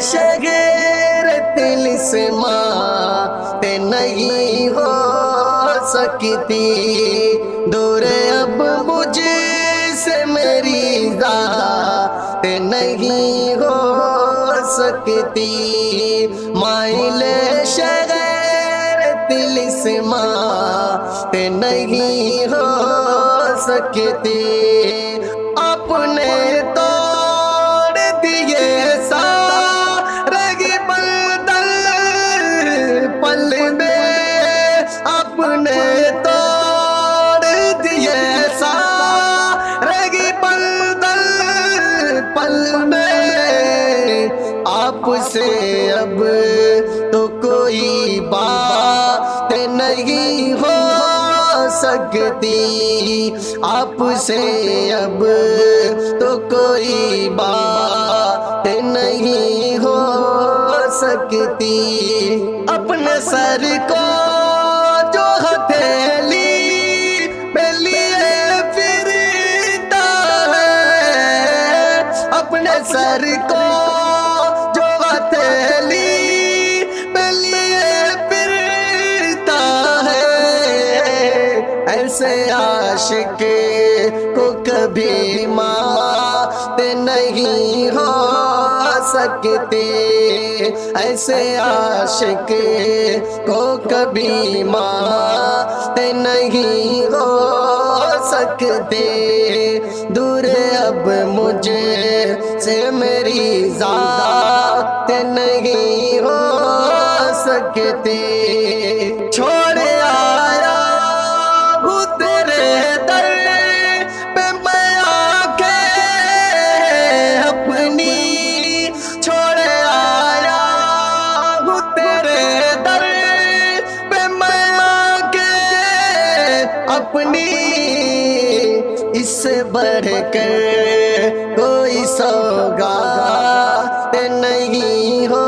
शगेर दिल से ते नहीं हो सकती। दूर अब मुझे से मेरी जात नहीं हो सकती। माइले शगैर दिल से ते नहीं हो सकती। अपने अब तो कोई बात नहीं हो सकती। आपसे अब तो कोई बात नहीं हो सकती। अपने सर को जो हथेली लिए फिरता है, अपने सर को ऐसे आशिक को कभी मात नहीं हो सकते। ऐसे आशिक को कभी मात नहीं हो सकते। दूर अब मुझे से मेरी जात नहीं हो सकते। छोड़ अपनी बढ़ कर कोई सौगात नहीं हो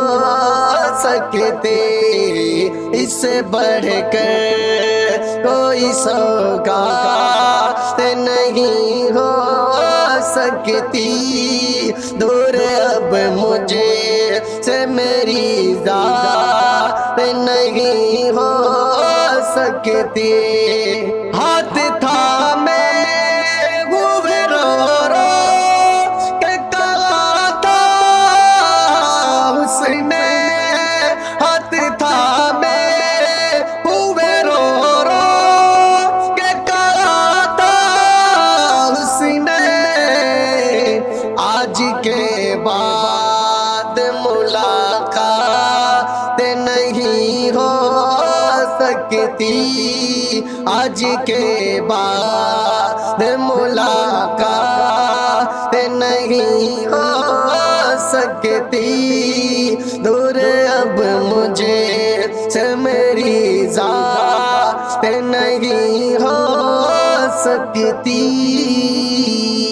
सकते। इससे बढ़ कर कोई सौगात नहीं हो सकती। दूर अब मुझे से मेरी जात नहीं हो सकती। आज के बाद मुलाकात नहीं हो सकती। आज के बाद मुलाकात नहीं हो सकती। दूर अब मुझे से मेरी जात नहीं हो सकती।